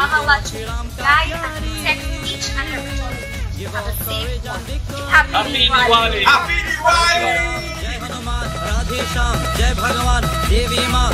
Mahalachi. Guys, accept each and every one of you. Have a safe one. Happy Diwali! Happy Diwali! जय भगवान राधे श्याम जय भगवान देवी माँ